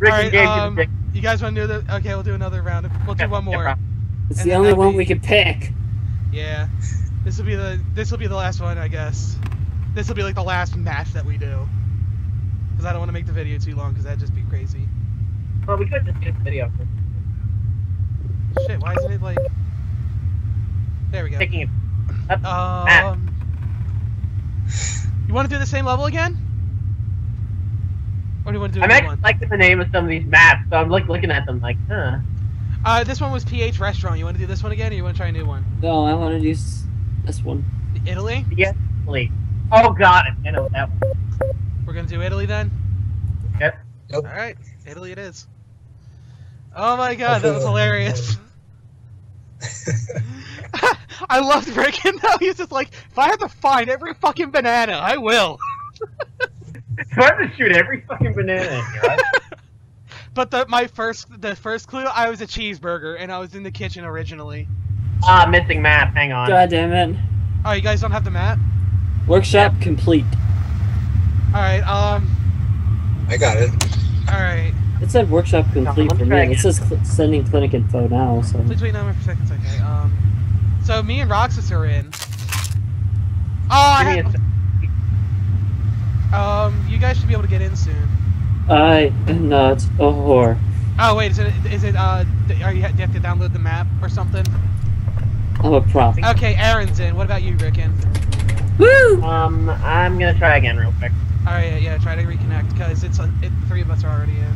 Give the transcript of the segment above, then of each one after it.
Rick Alright, engaged um, in You guys want to do the? Okay, we'll do another round. We'll do one more. It's And the only one be- we can pick. Yeah. This will be the this will be the last one, I guess. This will be like the last match that we do. Because I don't want to make the video too long, because that'd just be crazy. Well, we could just do the video. Shit, why isn't it like? There we go. Taking it. Um. You want to do the same level again? Or do you want to do a I'm new actually one? liking the name of some of these maps, so I'm like looking at them like, huh. Uh, this one was PH Restaurant. You want to do this one again, or you want to try a new one? No, I want to do this one. Italy? Yes, please. Oh god, I know that one. We're gonna do Italy then. Yep. All right, Italy it is. Oh my god, that was hilarious. I loved Ricken though. He's just like, if I have to find every fucking banana, I will. So I have to shoot every fucking banana in But the my first the first clue, I was a cheeseburger and I was in the kitchen originally. Ah, missing map. Hang on. God damn it. Oh, you guys don't have the map? Workshop complete. All right. Um. I got it. All right. It said workshop complete let's for try me. It says cl- sending clinic info now, so. Please wait number for seconds. Okay. Um. So me and Roxas are in. Oh, I Give me a had, sec. Um. You guys should be able to get in soon. I am not a whore. Oh wait, is it is it uh? Are you, do you have to download the map or something? I'm a prop. Okay, Aaron's in. What about you, Ricken? Woo! Um, I'm gonna try again real quick. All right, yeah, yeah, try to reconnect because it's uh, it, three of us are already in.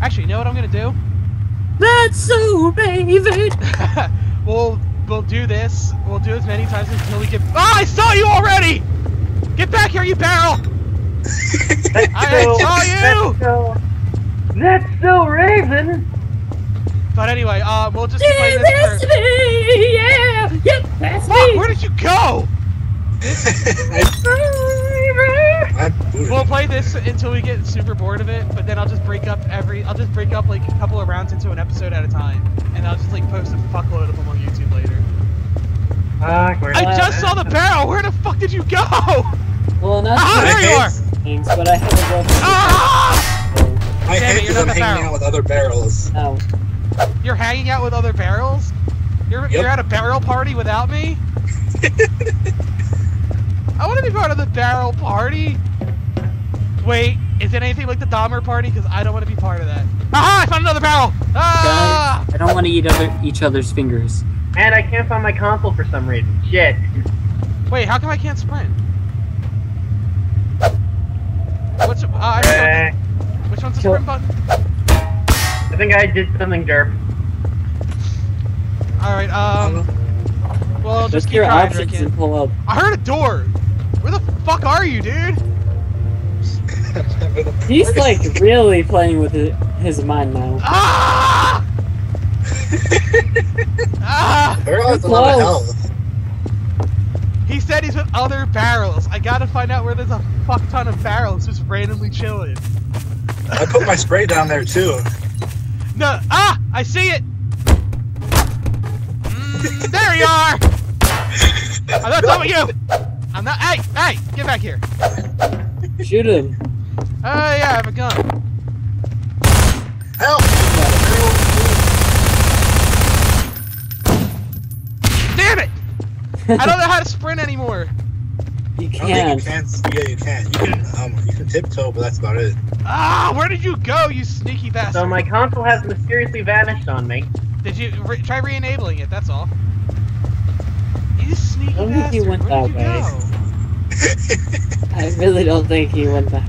Actually, you know what I'm gonna do? That's so David! we'll we'll do this. We'll do as many times until we get. Oh, I saw you already! Get back you barrel! That's I so, saw you! That's so, that's so Raven. But anyway, uh, we'll just keep playing Yeah, this. that's For... me! Yeah! Yep, that's Fuck, me! where did you go? We'll play this until we get super bored of it, but then I'll just break up every. I'll just break up like a couple of rounds into an episode at a time, and I'll just like post a fuckload of them on YouTube later. Awkward. I just saw the barrel. Where the fuck did you go? Well, not Ah, there you are. things, but I have a rough. Ah! My Damn it, head you're is not I'm hanging barrel. out with other barrels. No. You're hanging out with other barrels. You're Yep. you're at a barrel party without me. I want to be part of the barrel party. Wait, is it anything like the Dahmer party? Because I don't want to be part of that. Aha! I found another barrel. Ah! Guys, I don't want to eat other each other's fingers. And I can't find my console for some reason. Shit. Wait, how come I can't sprint? What's uh, I don't know. which one's the sprint button? I think I did something derp. All right. Um. Well, just Just keep your trying, options Ricken. and pull up. I heard a door. Where the fuck are you, dude? He's like really playing with his mind now. Ah! ah! Barrel has a lot of Close. health. He said he's with other barrels. I gotta find out where there's a fuck ton of barrels just randomly chilling. I put my spray down there too. No, ah! I see it! Mm, there you are! I'm not done with you! I'm not- hey! Hey! Get back here! Shoot him. Oh yeah, I have a gun. Help! Damn it! I don't know how to sprint anymore. You I don't think can't. you can. Yeah, you can. You can. Um, you can tiptoe, but that's about it. Ah! Where did you go, you sneaky bastard? So my console has mysteriously vanished on me. Did you re- try re-enabling it? That's all. You sneaky I don't think he bastard. went Where did that you go? I really don't think he went back.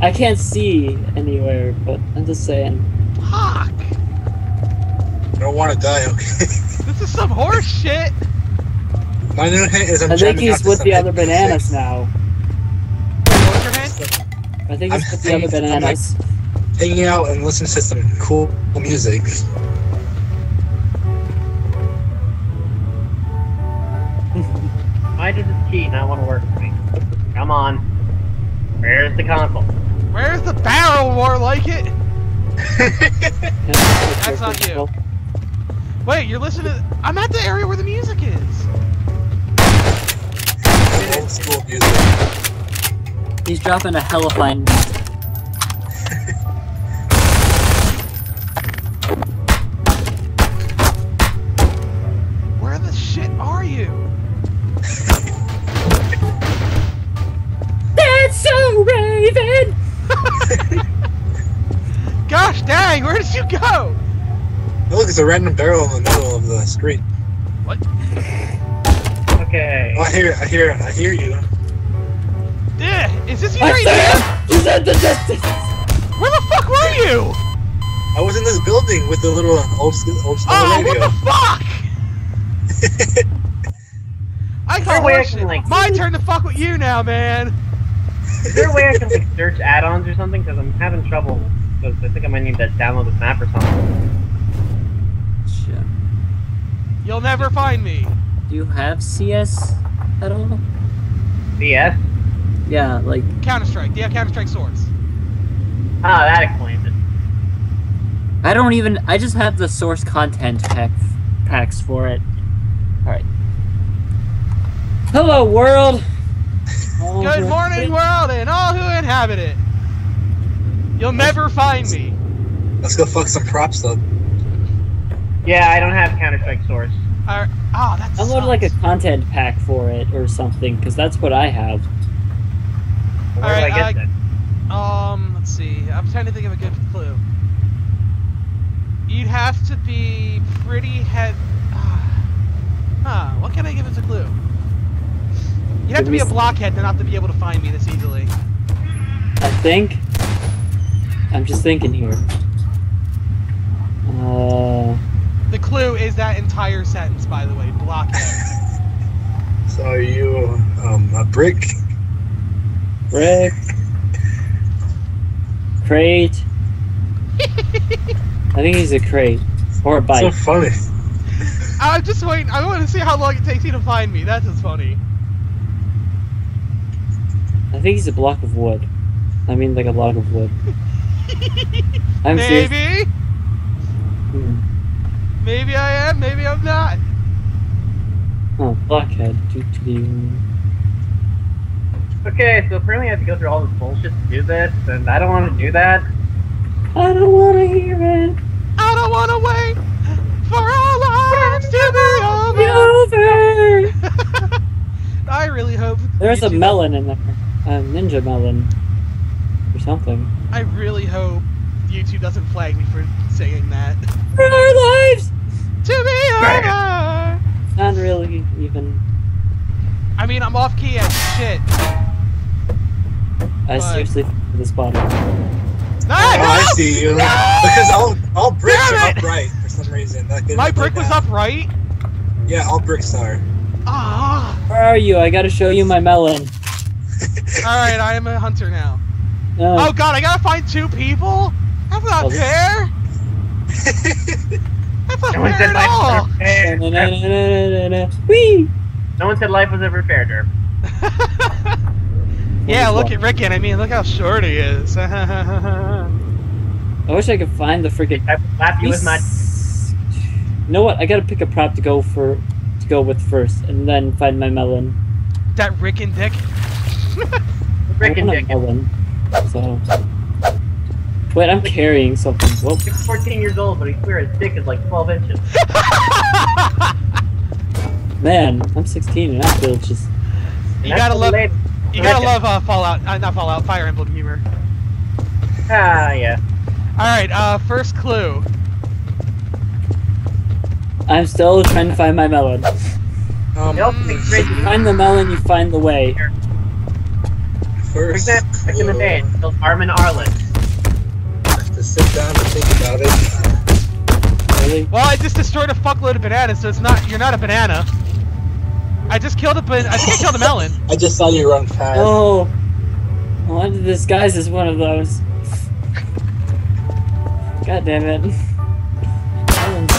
I can't see anywhere, but I'm just saying. Fuck! I don't want to die. Okay. This is some horse shit. My new hint is I'm I think jamming he's with the other MP6. bananas now. What's your hint? I think I'm he's with the other hanging- I'm, like- bananas. Hanging out and listening to some cool music. Why does this key not want to work for me? Come on. Where's the console? Where's the barrel more like it? That's not you. Wait, you're listening to. I'm at the area where the music is dropping school music. He's dropping a hella fine. Where the shit are you? That's so Raven! Gosh dang, where did you go? Look, it's a random barrel in the middle of the street. What? Okay. Oh, I hear, I hear, I hear you. Yeah, is this you I right see! He's at the distance! Where the fuck were you? I was in this building with the little uh, old, st- old style Oh, ah, radio. what the fuck? I there call a way I can, like- My turn to fuck with you now, man. Is there a way I can like search add-ons or something? Because I'm having trouble. Because I think I might need to download this map or something. Shit. You'll never find me. Do you have CS at all? CS? Yeah, like, Counter Strike. Do you have Counter Strike Source? Ah, that explains it. I don't even. I just have the source content pack, packs for it. Alright. Hello, world! Oh, Good we're- morning, world, and all who inhabit it. You'll never find me. Let's go fuck some props though. Yeah, I don't have Counter-Strike Source. Alright. Oh, that's. Download like a content pack for it or something, because that's what I have. Where Alright, do I I- get that? Um, let's see. I'm trying to think of a good clue. You'd have to be pretty head. Huh? What can I give as a clue? You'd have Give to be a blockhead to not to be able to find me this easily. I think. I'm just thinking here. Uh. The clue is that entire sentence, by the way. Blockhead. So are you um, a brick? Brick. Crate. I think he's a crate. Or a bike. So funny. I'm just waiting. I want to see how long it takes you to find me. That's just funny. I think he's a block of wood. I mean, like a log of wood. I'm serious. maybe. Hmm. Maybe I am. Maybe I'm not. Oh, blockhead. Okay, so apparently I have to go through all this bullshit to do this, and I don't want to do that. I don't want to hear it. I don't want to wait for our lives to be over. Be over. I really hope. There's a melon in there. A ninja melon. Or something. I really hope YouTube doesn't flag me for saying that. For our lives! To be over. Not really even. I mean, I'm off key as shit. I But- seriously f- this bottle. No, Oh, I see you. No! Because all all bricks Damn are it! upright for some reason. That My brick was that. upright. Yeah, all bricks are. Ah. Where are you? I gotta show you my melon. All right, I am a hunter now. No. Oh God, I gotta find two people. That's not Oh, this- fair. That's not No one said life all. was ever fair. Whee! No one said life was ever fair, Derp. yeah, look at Ricky, and I mean, look how short he is. I wish I could find the freaking. I would slap you with my. You know what? I gotta pick a prop to go for to go with first, and then find my melon. that Rick and Dick. Rick and Dick. melon. So. Wait, I'm carrying something. Whoa. He's 14 years old, but he swear his dick is like 12 inches. Man, I'm 16 and I feel just. You gotta love, late- you gotta love uh, Fallout, uh, not Fallout, Fire Emblem humor. Ah, yeah. All right, uh, first clue. I'm still trying to find my melon. Um, The ultimate great Find the melon, you find the way. For first, example, back in the day, we'll Armin Arlen. Have to sit down and think about it. Really? Well, I just destroyed a fuckload of bananas, so it's not, you're not a banana. I just killed a, ban- I think I killed a melon. I just saw you run past. Oh. I wanted to disguise as one of those. God damn it. Melons.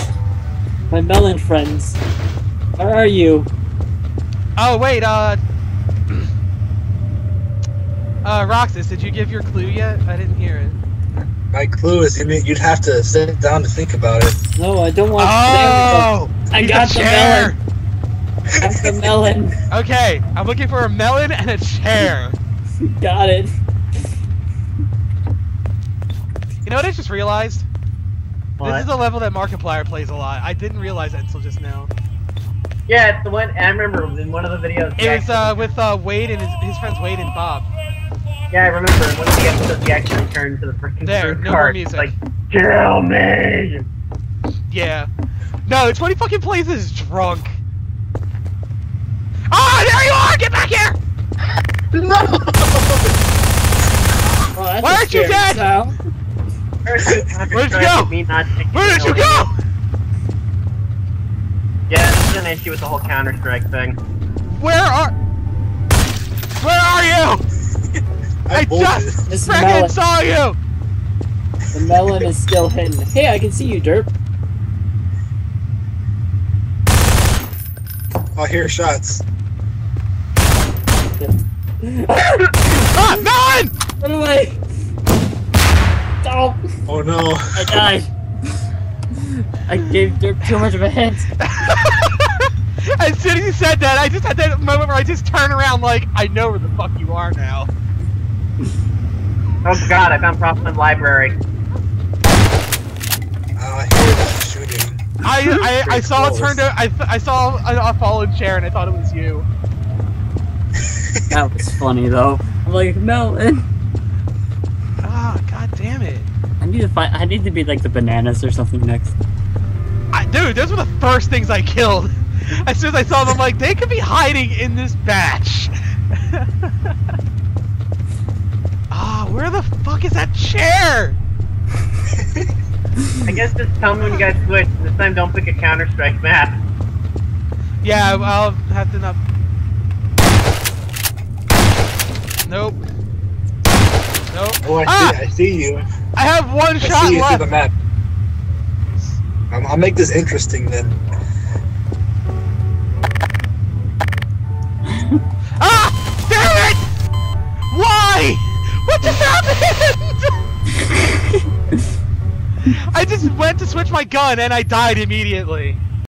My melon friends. Where are you? Oh wait, uh, uh, Roxas, did you give your clue yet? I didn't hear it. My clue is you need- you'd have to sit down to think about it. No, I don't want Oh, I he's got the chair. melon. That's the melon. Okay, I'm looking for a melon and a chair. Got it. You know what I just realized? What? This is a level that Markiplier plays a lot. I didn't realize that until just now. Yeah, it's the one. I remember in one of the videos. It was uh, with uh, Wade and his, his friends Wade and Bob. Yeah, I remember one of the episodes he actually turned to the freaking There, no more card. music. Like, kill me! Yeah. No, it's when he fucking plays this drunk. Ah, there you are! Get back here! Oh, that's Why a aren't you dead? sound. Where'd you go? Me not Where did you go? Yeah, this is an issue with the whole Counter Strike thing. Where are? Where are you? I just This freaking melon. saw you. The melon is still hidden. Hey, I can see you, Derp. I hear shots. Ah, melon! Run away! Oh, Oh no. I died. I gave Derp too much of a hint. as soon as you said that, I just had that moment where I just turn around like, I know where the fuck you are now. Oh god, I found Prophet Library. Uh, I hear that shooting. I I, I Pretty saw it close. turned out. I, I saw a, a fallen chair and I thought it was you. That was funny though. I'm like, melon. Ah, god damn it. I need to find. I need to be like the bananas or something next. I, dude, those were the first things I killed. As soon as I saw them, I'm like, they could be hiding in this batch. Where the fuck is that chair? I guess just tell me when you guys switch. This time don't pick a Counter Strike map. Yeah, I'll have to not. Nope. Nope. Oh, I Ah! see. I see you. I have one I shot see you through the map. Um, I'll make this interesting then. Ah! What just happened? I just went to switch my gun and I died immediately.